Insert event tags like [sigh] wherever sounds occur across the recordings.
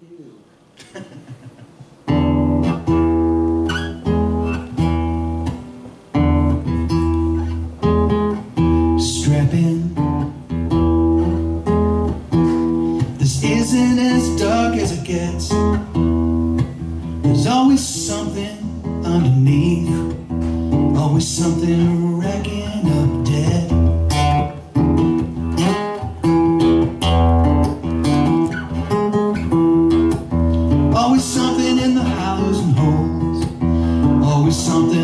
[laughs] Strap in. This isn't as dark as it gets. There's always something underneath. Always something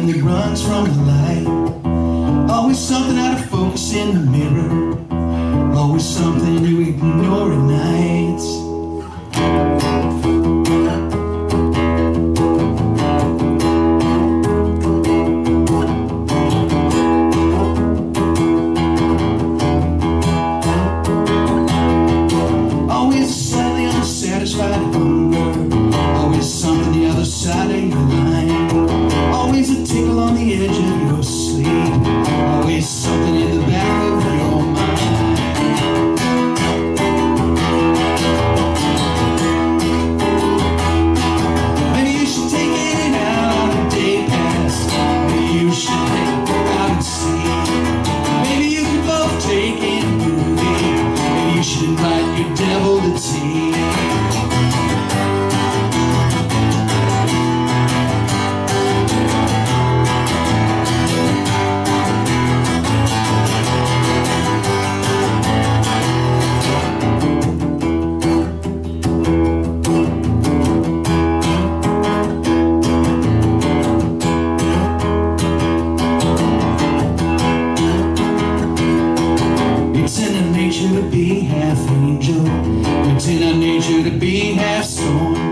something that runs from the light. Always something out of focus in the mirror. Always something you ignore at night. The edge of your sleep. Always something in the back of your mind. Maybe you should take it day. Maybe you should take and see. Maybe you could both take in a movie. Maybe you should invite your devil to tea. Half angel. It's in our nature to be half stone.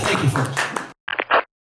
Thank you, folks.